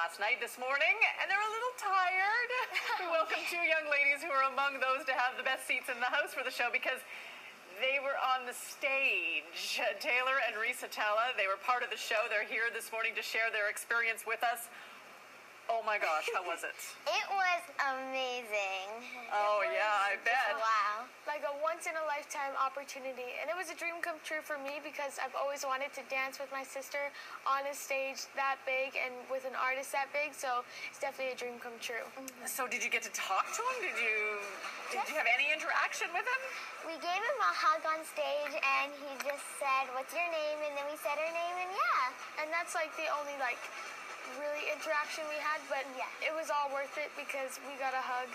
last night, this morning, and they're a little tired. we welcome two young ladies who are among those to have the best seats in the house for the show because they were on the stage. Taylor and Reese Hatala, they were part of the show. They're here this morning to share their experience with us. Oh my gosh, how was it? It was amazing. Oh yeah, I bet. Wow. like a once in a lifetime opportunity. And it was a dream come true for me because I've always wanted to dance with my sister on a stage that big and with an artist that big. So it's definitely a dream come true. So did you get to talk to him? Did you did you have any interaction with him? We gave him a hug on stage and he just said, What's your name? And then we said her name and yeah. And that's like the only like really interaction we had, but Yeah. it was all worth it because we got a hug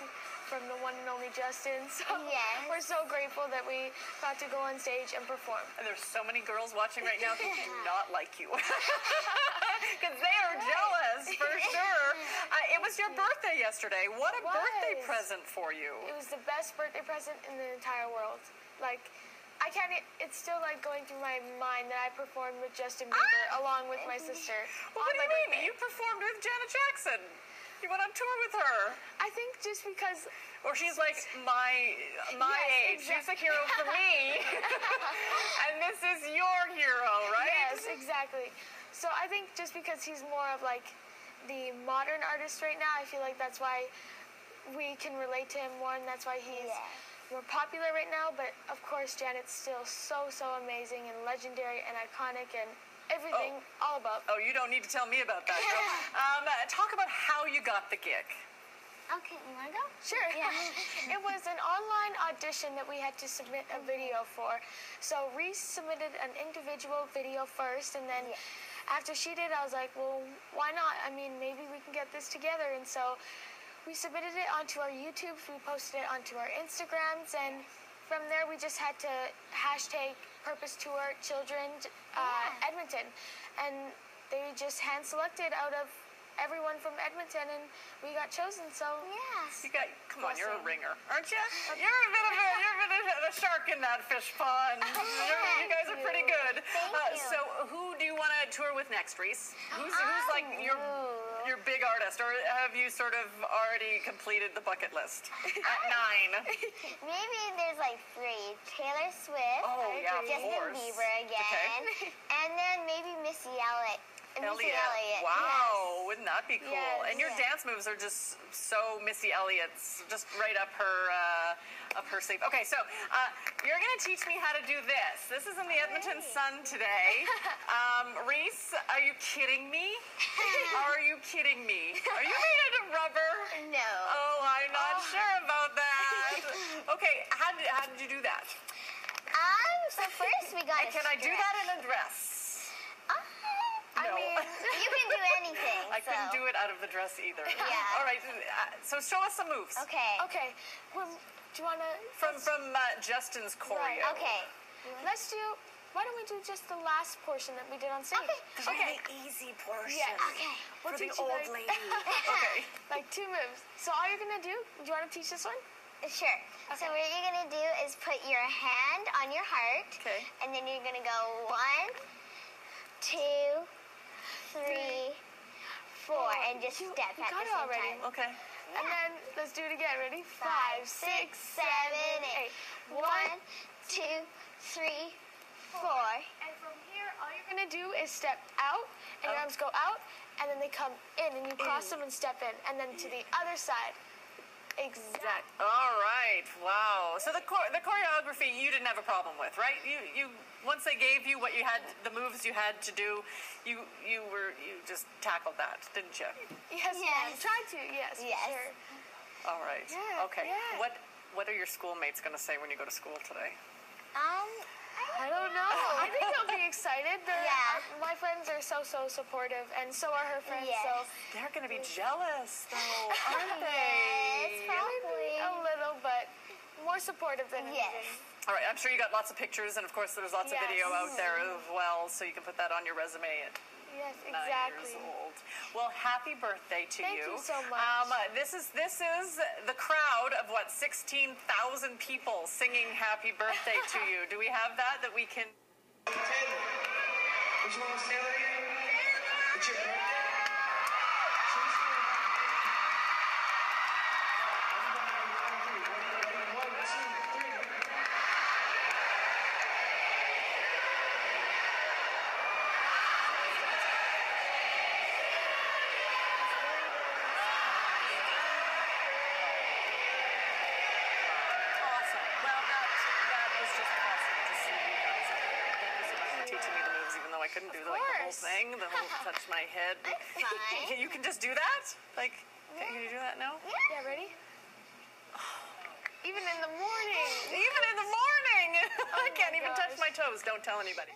from the one and only Justin. So Yes. we're so grateful that we got to go on stage and perform. And there's so many girls watching right now who do not like you. Because they are jealous for sure. Uh, it was your birthday yesterday. What a birthday present for you. It was the best birthday present in the entire world. Like, I can't. It's still like going through my mind that I performed with Justin ah! Bieber along with my sister. Well, what do you mean? birthday. You performed with Janet Jackson. You went on tour with her. I think just because Or she's like my my Yes, age. She's a hero for me. and this is your hero, right? Yes, exactly. So I think just because he's more of like the modern artist right now, I feel like that's why we can relate to him more, and that's why he's Yeah. More popular right now. But of course, Janet's still so so amazing and legendary and iconic and everything all about. Oh, you don't need to tell me about that. girl. um, talk about how you got the gig. Okay, you wanna go? Sure. Yeah. it was an online audition that we had to submit a video for. So Reese submitted an individual video first, and then after she did, I was like, well, why not? I mean, maybe we can get this together. And so we submitted it onto our YouTube, we posted it onto our Instagrams, and from there we just had to hashtag Purpose Tour Children uh, Edmonton, and they just hand selected out of everyone from Edmonton, and we got chosen. So Yes. You got, come on, you're a ringer, aren't you? You're a bit of a, you're a bit of a shark in that fish pond. You're- guys are pretty good. Thank Uh, you. so, who do you want to tour with next, Reese? Who's, who's like your Ooh. Artist, or have you sort of already completed the bucket list at nine? Maybe there's like three. Taylor Swift. Oh yeah, Justin. Bieber again. And then maybe Missy Elliott. Missy Elliott. Elliott. Wow, wouldn't that be cool? Yes. and your Yeah. dance moves are just so Missy Elliott's, just right up her uh, up her sleeve. Okay, so uh, you're gonna teach me how to do this. This is in the Edmonton Sun today. Um, Reese, are you kidding me? are you kidding me? Are you made out of rubber? No. Oh, I'm not sure about that. Okay, how did, how did you do that? Um, so first we got And can I do that in a dress? Couldn't so. do it out of the dress either. Yeah. All right. uh, So show us some moves. Okay. okay. Well, do you wanna? From from uh, Justin's choreo. Right, Okay. Let's do. Why don't we do just the last portion that we did on stage? Okay. The really easy portion. Yes. Okay. For We'll the teach you, old like- lady. okay. Like two moves. So all you're gonna do? Do you want to teach this one? Sure. Okay. So what you're gonna do is put your hand on your heart. Okay. And then you're gonna go one, two, three, four, and just You- step you at got the it same already. time. Okay. And then let's do it again. Ready? Five, six, seven, eight. One, two, three, four. And from here, all you're gonna do is step out, and your oh. arms go out, and then they come in, and you cross them and step in, and then to the other side. Exact. All right. Wow. So the chor- the choreography you didn't have a problem with, right? You you once they gave you what you had, the moves you had to do, you you were you just tackled that, didn't you? Yes. Yes. You tried to. Yes. for Yes. Sure. All right. Yeah, okay. yeah. What what are your schoolmates going to say when you go to school today? Um, I don't know. I think they'll be excited. They're, Yeah. uh, my friends are so so supportive, and so are her friends. Yes. So They're going to be jealous, though, aren't they? yes, they? probably. a little, but more supportive than Yes. anything. All right, I'm sure you got lots of pictures, and of course, there's lots of video out there as well, so you can put that on your resume at Yes, nine exactly. years old. Well, happy birthday to Thank you. you so much. Um, this is this is the crowd of what 16,000 people singing happy birthday to you. Do we have that that we can? Taylor. Which one was Taylor again? It's your birthday? Couldn't do Of like the whole course. thing, the whole touch my head. fine. you can just do that? Like, can you do that now? Yeah, ready? Even in the morning. Even in the morning. I Oh my can't even touch my toes. Don't tell anybody.